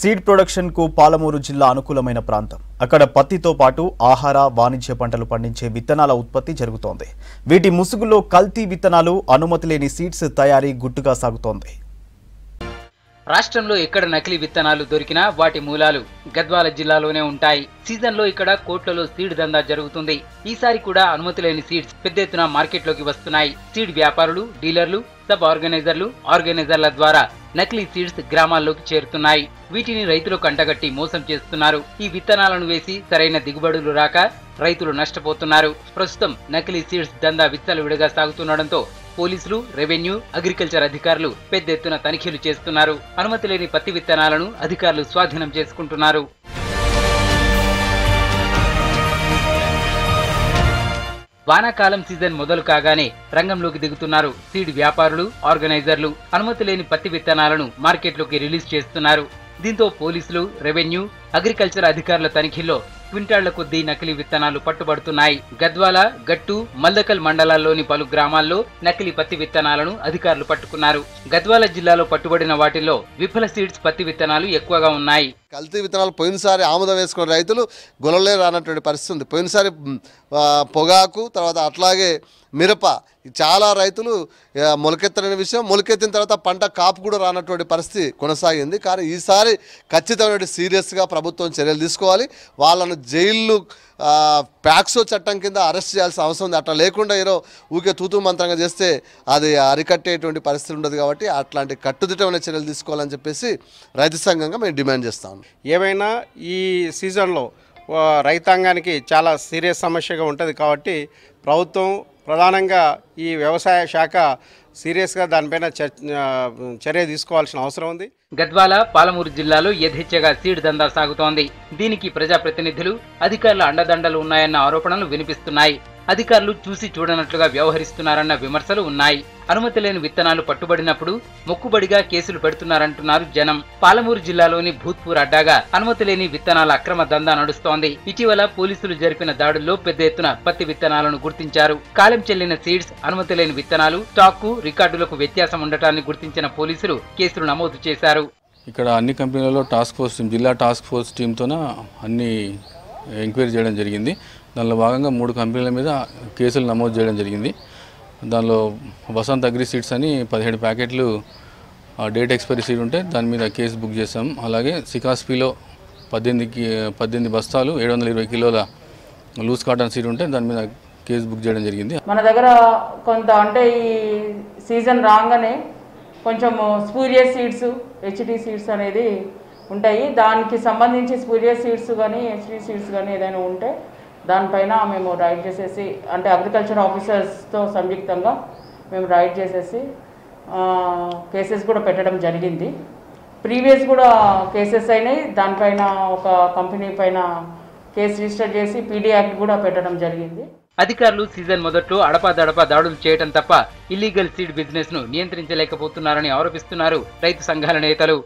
Seed ప్రొడక్షన్కు Palamuru జిల్లా అనుకూలమైన ప్రాంతం. అక్కడ పత్తితో పాటు ఆహార వాణిజ్య పంటలు పండించే విత్తనాల ఉత్పత్తి జరుగుతోంది. వీటి ముసుగులో కల్తీ విత్తనాలు అనుమతి లేని సీడ్స్ తయారీ గుట్టుగా సాగుతోంది. రాష్ట్రంలో ఎక్కడ నకిలీ విత్తనాలు దొరికినా వాటి మూలాలు గద్వాల జిల్లాలోనే ఉంటాయి. సీజన్లో ఇక్కడ కోట్లలో సీడ్ దందా జరుగుతుంది. ఈసారి కూడా అనుమతి లేని సీడ్స్ పెద్ద ఎత్తున మార్కెట్లోకి వస్తున్నాయి. సీడ్ వ్యాపారులు డీలర్లు సబ్ ఆర్గనైజర్లు ఆర్గనైజర్ల ద్వారా నకిలీ సీడ్స్ గ్రామాల్లోకి చేరుతున్నాయి. వీటిని రైతులు కంటగట్టి మోసం చేస్తున్నారు. ఈ విత్తనాలను వేసి సరైన దిగుబడులు రాక రైతులు నష్టపోతున్నారు. ప్రస్తుతం నకిలీ సీడ్స్ దందా విచ్చలవిడిగా సాగుతుండటంతో పోలీసులు రెవెన్యూ అగ్రికల్చర్ అధికారులు పెద్ద ఎత్తున తనిఖీలు చేస్తున్నారు. అనుమతి లేని పత్తి విత్తనాలను అధికారులు స్వాధీనం చేసుకుంటున్నారు. వానాకాలం సీజన్ మొదలు కాగానే రంగంలోకి దిగుతున్నారు. సీడ్ వ్యాపారులు ఆర్గనైజర్లు అనుమతి లేని పత్తి విత్తనాలను మార్కెట్లోకి రిలీజ్ చేస్తున్నారు. దీంతో పోలీసులు రెవెన్యూ అగ్రికల్చర్ అధికారుల తనిఖీల్లో క్వింటాళ్ళ కొద్దీ నకిలీ విత్తనాలు పట్టుబడుతున్నాయి. గద్వాల గట్టు మల్దకల్ మండలాల్లోని పలు గ్రామాల్లో నకిలీ పత్తి విత్తనాలను అధికారులు పట్టుకున్నారు. గద్వాల జిల్లాలో పట్టుబడిన వాటిల్లో విఫల సీడ్స్ పత్తి విత్తనాలు ఎక్కువగా ఉన్నాయి. కల్తీ విత్తనాలు పోయినసారి ఆముదం వేసుకున్న రైతులు గొలలే రానటువంటి పరిస్థితి ఉంది. పోయినసారి పొగాకు తర్వాత అట్లాగే మిరప చాలా రైతులు ఆ, మొలకెత్తని విషయం. మొలకెత్తిన తర్వాత పంట కాపు కూడా రానటువంటి పరిస్థితి కొనసాగింది. కానీ ఈసారి ఖచ్చితమైన సీరియస్గా ప్రభుత్వం చర్యలు తీసుకోవాలి. వాళ్ళను జైళ్ళు ప్యాక్సో చట్టం కింద అరెస్ట్ చేయాల్సిన అవసరం ఉంది. అట్లా లేకుండా ఏదో ఊకే తూతూ మంత్రంగా చేస్తే అది అరికట్టేటువంటి పరిస్థితి ఉండదు కాబట్టి అట్లాంటి కట్టుదిట్టమైన చర్యలు తీసుకోవాలని చెప్పేసి రైతు సంఘంగా మేము డిమాండ్ చేస్తాం ఏమైనా ఈ సీజన్లో రైతాంగానికి చాలా సీరియస్ సమస్యగా ఉంటుంది కాబట్టి ప్రభుత్వం ప్రధానంగా ఈ వ్యవసాయ శాఖ సీరియస్గా దానిపైన చర్య తీసుకోవాల్సిన అవసరం ఉంది. గద్వాల పాలమూరు జిల్లాలో యథేచ్ఛగా సీడ్ దందా సాగుతోంది. దీనికి ప్రజాప్రతినిధులు అధికారుల అండదండలు ఉన్నాయన్న ఆరోపణలు వినిపిస్తున్నాయి. అధికారులు చూసి చూడనట్లుగా వ్యవహరిస్తున్నారన్న విమర్శలు ఉన్నాయి. అనుమతి లేని విత్తనాలు పట్టుబడినప్పుడు మొక్కుబడిగా కేసులు పెడుతున్నారంటున్నారు జనం. పాలమూరు జిల్లాలోని భూత్పూర్ అడ్డాగా అనుమతి లేని విత్తనాల అక్రమ దందా నడుస్తోంది. ఇటీవల పోలీసులు జరిపిన దాడుల్లో పెద్ద ఎత్తున పత్తి విత్తనాలను గుర్తించారు. కాలం చెల్లిన సీడ్స్ అనుమతి లేని విత్తనాలు స్టాకు రికార్డులకు వ్యత్యాసం ఉండటాన్ని గుర్తించిన పోలీసులు కేసులు నమోదు చేశారు. ఇక్కడ అన్ని కంపెనీలలో టాస్క్ ఫోర్స్ టీం జిల్లా టాస్క్ ఫోర్స్ టీంతోన అన్ని ఎంక్వైరీ చేయడం జరిగింది. దానిలో భాగంగా మూడు కంపెనీల మీద కేసులు నమోదు చేయడం జరిగింది. దానిలో వసంత్ అగ్రి సీడ్స్ అని పదిహేడు ప్యాకెట్లు డేట్ ఎక్స్పైరీ సీడ్ ఉంటే దాని మీద కేసు బుక్ చేసాం అలాగే సికాస్పీలో పద్దెనిమిది పద్దెనిమిది బస్తాలు ఏడు వందల ఇరవై కిలోల లూజ్ కాటన్ సీడ్ ఉంటే దాని మీద కేసు బుక్ చేయడం జరిగింది. మన దగ్గర కొంత అంటే ఈ సీజన్ రాగానే కొంచెం స్పూరియస్ సీడ్స్ హెచ్డి సీడ్స్ అనేది ఉంటాయి. దానికి సంబంధించి సూర్య సీడ్స్ కానీ హెచ్డి సీడ్స్ కానీ ఏదైనా ఉంటే దానిపైన మేము రైడ్ చేసేసి అంటే అగ్రికల్చర్ ఆఫీసర్స్తో సంయుక్తంగా మేము రైడ్ చేసేసి కేసెస్ కూడా పెట్టడం జరిగింది. ప్రీవియస్ కూడా కేసెస్ అయినాయి. దానిపైన ఒక కంపెనీ పైన కేసు రిజిస్టర్ చేసి పీడీ యాక్ట్ కూడా పెట్టడం జరిగింది. అధికారులు సీజన్ మొదట్లో అడపాదడపా దాడులు చేయడం తప్ప ఇల్లీగల్ సీడ్ బిజినెస్ను నియంత్రించలేకపోతున్నారని ఆరోపిస్తున్నారు రైతు సంఘాల నేతలు.